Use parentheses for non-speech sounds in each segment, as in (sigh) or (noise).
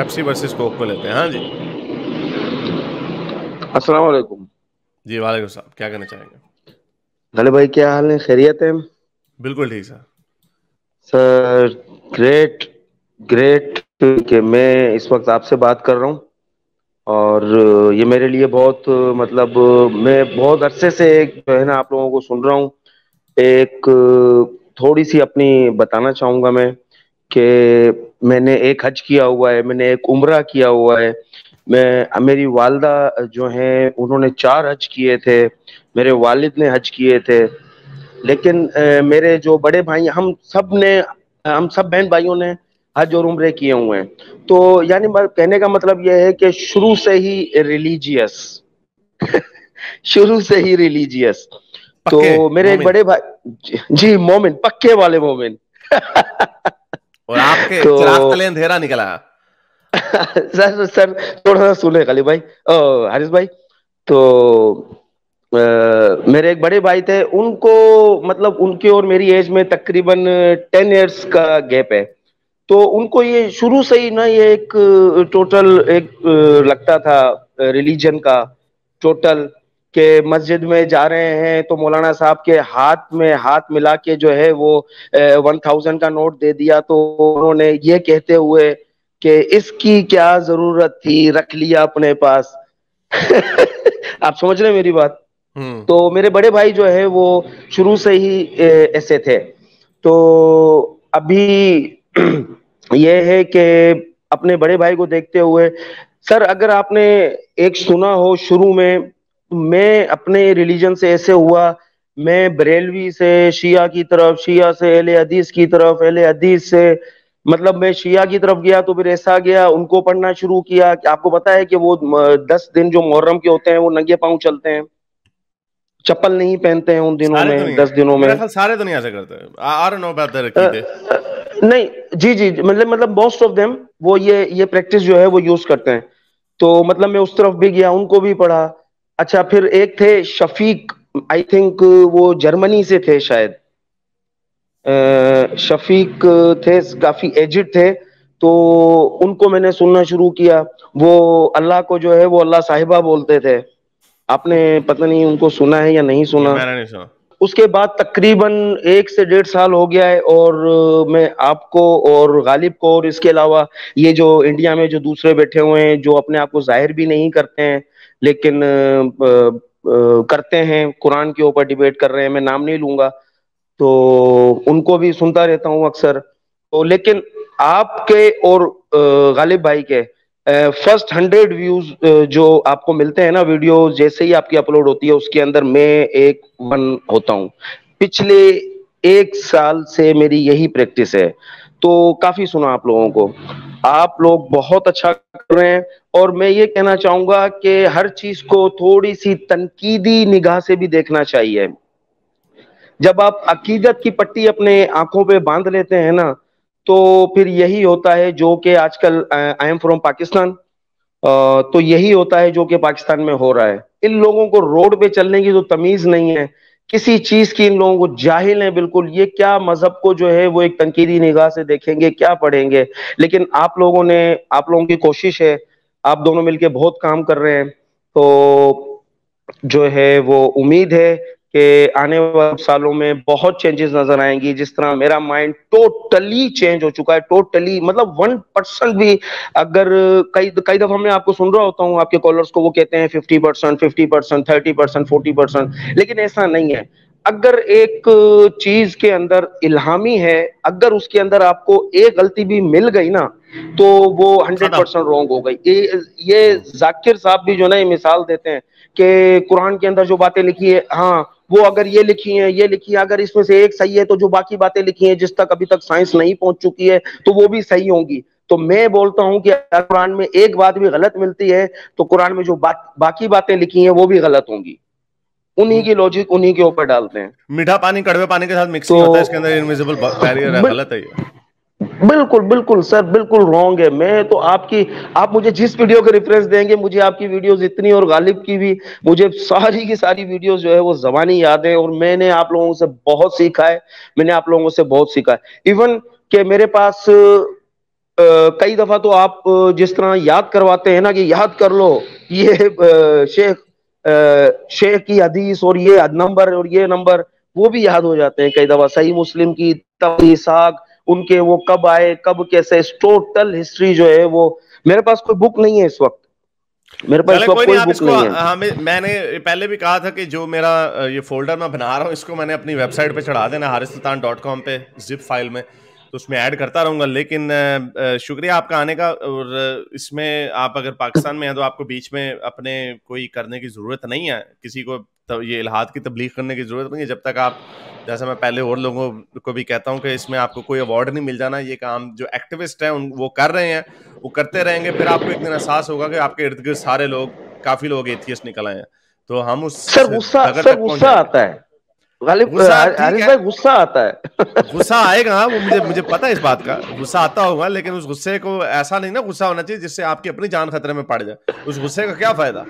Pepsi versus Coke को लेते हैं। हाँ जी। अस्सलाम वालेकुम जी वालेकुम सलाम। क्या करना चाहेंगे? भले भाई क्या हाल है? खैरियत है? बिल्कुल ठीक सर। सर ग्रेट ग्रेट कि मैं इस वक्त आपसे बात कर रहा हूँ। और ये मेरे लिए बहुत मतलब मैं बहुत अरसे से जो है ना आप लोगों को सुन रहा हूँ। एक थोड़ी सी अपनी बताना चाहूँगा मैं कि मैंने एक हज किया हुआ है मैंने एक उम्र किया हुआ है। मैं मेरी वालदा जो है उन्होंने चार हज किए थे मेरे वालिद ने हज किए थे। लेकिन ए, मेरे जो बड़े भाई हम सबने हम सब बहन भाइयों ने हज और उम्र किए हुए हैं। तो यानी कहने का मतलब यह है कि शुरू से ही रिलीजियस। (laughs) शुरू से ही रिलीजियस। तो मेरे एक बड़े भाई जी मोमिन पक्के वाले मोमिन। (laughs) और आपके तो, चिराग तले अंधेरा निकला। (laughs) सर सर थोड़ा सा सुने खाली भाई। हारिस भाई तो आ, मेरे एक बड़े भाई थे उनको मतलब उनके और मेरी एज में तकरीबन टेन इयर्स का गैप है। तो उनको ये शुरू से ही ना ये एक टोटल एक लगता था रिलीजन का टोटल के मस्जिद में जा रहे हैं तो मौलाना साहब के हाथ में हाथ मिला के जो है वो वन थाउज़ेंड का नोट दे दिया तो उन्होंने ये कहते हुए कि इसकी क्या ज़रूरत थी रख लिया अपने पास। (laughs) आप समझ रहे मेरी बात? हम्म। तो मेरे बड़े भाई जो है वो शुरू से ही ऐसे थे। तो अभी (clears throat) ये है कि अपने बड़े भाई को देखते हुए सर अगर आपने एक सुना हो शुरू में मैं अपने रिलीजन से ऐसे हुआ मैं बरेलवी से शिया की तरफ़ शिया से एले हदीस की तरफ़ एले हदीस से मतलब मैं शिया की तरफ़ गया तो फिर ऐसा गया उनको पढ़ना शुरू किया आपको पता है कि वो दस दिन जो मुहर्रम के होते हैं वो नंगे पाँव चलते हैं चप्पल नहीं पहनते हैं उन दिनों में दस दिनों में। सारे दुनिया से करते हैं। नहीं जी जी मतलब मतलब मोस्ट ऑफ़ देम वो ये ये प्रैक्टिस जो है वो यूज़ करते हैं। तो मतलब मैं उस तरफ़ भी गया उनको भी पढ़ा अच्छा फिर एक थे शफीक आई थिंक वो जर्मनी से थे शायद। शफीक थे काफ़ी एजिड थे तो उनको मैंने सुनना शुरू किया। वो अल्लाह को जो है वो अल्लाह साहिबा बोलते थे। आपने पता नहीं उनको सुना है या नहीं सुना? मैंने नहीं सुना। उसके बाद तकरीबन एक से डेढ़ साल हो गया है और मैं आपको और गालिब को और इसके अलावा ये जो इंडिया में जो दूसरे बैठे हुए हैं जो अपने आप को ज़ाहिर भी नहीं करते हैं लेकिन आ, करते हैं कुरान के ऊपर डिबेट कर रहे हैं मैं नाम नहीं लूँगा। तो उनको भी सुनता रहता हूँ अक्सर। तो लेकिन आपके और गालिब भाई के फ़र्स्ट हंड्रेड व्यूज़ जो आपको मिलते हैं ना वीडियो जैसे ही आपकी अपलोड होती है उसके अंदर मैं एक वन होता हूँ। पिछले एक साल से मेरी यही प्रैक्टिस है। तो काफ़ी सुना आप लोगों को। आप लोग बहुत अच्छा कर रहे हैं। और मैं ये कहना चाहूँगा कि हर चीज़ को थोड़ी सी तनकीदी निगाह से भी देखना चाहिए। जब आप अकीदत की पट्टी अपने आँखों पे बाँध लेते हैं ना तो फिर यही होता है जो कि आजकल आई एम फ्रॉम पाकिस्तान तो यही होता है जो कि पाकिस्तान में हो रहा है। इन लोगों को रोड पे चलने की तो तमीज नहीं है। किसी चीज़ की इन लोगों को जाहिल है, बिल्कुल। ये क्या मज़हब को जो है, वो एक तनकीदी निगाह से देखेंगे, क्या पढ़ेंगे? लेकिन आप लोगों ने, आप लोगों की कोशिश है, आप दोनों मिलके बहुत काम कर रहे हैं। तो जो है, वो उम्मीद है कि आने वाले सालों में बहुत चेंजेस नज़र आएँगी। जिस तरह मेरा माइंड टोटली चेंज हो चुका है टोटली मतलब वन परसेंट भी अगर कई कई दफ़ा मैं आपको सुन रहा होता हूँ आपके कॉलर्स को वो कहते हैं fifty percent fifty percent thirty percent forty percent लेकिन ऐसा नहीं है। अगर एक चीज़ के अंदर इल्हामी है अगर उसके अंदर आपको एक गलती भी मिल गई ना तो वो हंड्रेड परसेंट रॉन्ग हो गई। ये ये जाकिर साहब भी जो ना ये मिसाल देते हैं। कि कुरान के अंदर जो बातें लिखी है हाँ वो अगर ये लिखी है ये लिखी है अगर इसमें से एक सही है तो जो बाकी बातें लिखी हैं जिस तक अभी तक साइंस नहीं पहुँच चुकी है तो वो भी सही होंगी। तो मैं बोलता हूँ कि कुरान में एक बात भी गलत मिलती है तो कुरान में जो बात बाकी बातें लिखी हैं वो भी गलत होंगी। उन्हीं की लॉजिक उन्हीं के ऊपर डालते हैं। मीठा पानी कड़वे पानी के साथ मिक्सिंग तो, होता है इसके अंदर इनविजिबल बैरियर है गलत है ये। बिल्कुल बिल्कुल, सर, बिल्कुल रॉन्ग है। मैं तो आपकी, आप मुझे जिस वीडियो के रेफरेंस देंगे, मुझे आपकी वीडियोस इतनी और गालिब की भी, मुझे सारी की सारी वीडियोस जो है वो जबानी याद है और मैंने आप लोगों से बहुत सीखा है। मैंने आप लोगों से बहुत सीखा है। इवन के मेरे पास कई दफ़ा तो आप जिस तरह याद करवाते हैं ना कि याद कर लो, ये शेख शेख की हदीस और ये नंबर और ये नंबर वो भी याद हो जाते हैं कई दफ़ा। सही मुस्लिम की तबीसाक उनके वो कब आए कब कैसे टोटल हिस्ट्री जो है वो मेरे पास कोई बुक नहीं है इस वक्त। मेरे पास कोई, कोई बुक नहीं है। हाँ मैंने पहले भी कहा था कि जो मेरा ये फोल्डर मैं बना रहा हूँ इसको मैंने अपनी वेबसाइट पे चढ़ा देना हारिस्तान डॉट कॉम पे जिप फ़ाइल में। तो उसमें ऐड करता रहूँगा लेकिन शुक्रिया आपका आने का और इसमें आप अगर पाकिस्तान में हैं तो आपको बीच में अपने कोई करने की ज़रूरत नहीं है किसी को तो ये इलाहाद की तबलीग करने की ज़रूरत नहीं है जब तक आप जैसा मैं पहले और लोगों को भी कहता हूँ कि इसमें आपको कोई अवार्ड नहीं मिल जाना ये काम जो एक्टिविस्ट हैं उन वो कर रहे हैं वो करते रहेंगे फिर आपको एक दिन एहसास होगा कि आपके इर्द गिर्द सारे लोग काफ़ी लोग एथियस निकल आए हैं। तो हम उस सर गुस्सा सर गुस्सा आता है। गुस्सा आता है। गुस्सा आएगा वो मुझे मुझे पता है इस बात का। गुस्सा आता होगा लेकिन उस गुस्से को ऐसा नहीं ना गुस्सा होना चाहिए जिससे आपकी अपनी जान खतरे में पड़ जाए। उस गुस्से का क्या फ़ायदा?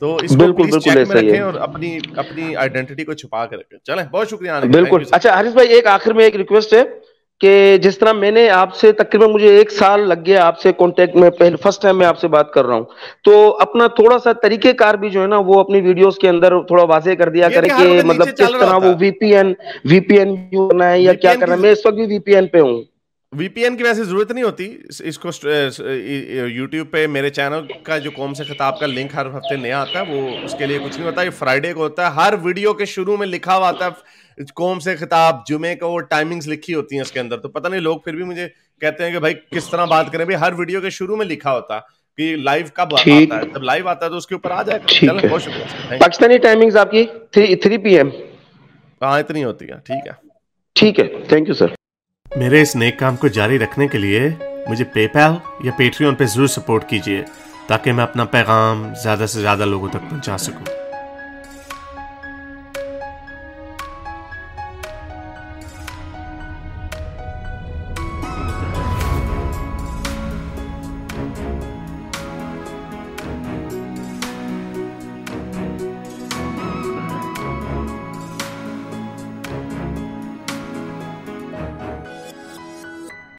तो इसको बिल्कुल बिल्कुल में रखें और अपनी अपनी आइडेंटिटी को छुपा कर रखें। चले बहुत शुक्रिया बिल्कुल। अच्छा हरीश भाई एक आखिर में एक रिक्वेस्ट है। कि जिस तरह मैंने आपसे तकरीबन मुझे एक साल लग गया आपसे कांटेक्ट में पहले फ़र्स्ट टाइम मैं आपसे बात कर रहा हूँ। तो अपना थोड़ा सा तरीकेकार भी जो है ना वो अपनी वीडियोस के अंदर थोड़ा वाजे कर दिया करें कि मतलब किस तरह वो वीपीएन वीपीएन यू करना है या क्या करना है। मैं इस वक्त भी वीपीएन पे हूँ। वीपीएन की वैसे ज़रूरत नहीं होती। इसको यूट्यूब पे मेरे चैनल का जो कौम से खिताब का लिंक हर हफ़्ते नया आता है वो उसके लिए कुछ नहीं होता। ये फ्राइडे को होता है। हर वीडियो के शुरू में लिखा हुआ आता है कौम से खिताब जुमे को वो टाइमिंग्स लिखी होती हैं इसके अंदर। तो पता नहीं लोग फिर भी मुझे कहते हैं कि भाई किस तरह बात करें? भाई हर वीडियो के शुरू में लिखा होता कि लाइव कब आता है। जब लाइव आता है तो उसके ऊपर आ जाएगा। बहुत शुक्रिया। पाकिस्तानी टाइमिंग्स आपकी? थ्री थ्री पी एम हाँ इतनी होती है। ठीक है। ठीक है। थैंक यू सर मेरे इस नेक काम को जारी रखने के लिए मुझे पेपैल या पेट्रियन पे ज़रूर सपोर्ट कीजिए, ताकि मैं अपना पैगाम ज़्यादा से ज़्यादा लोगों तक पहुँचा सकूँ।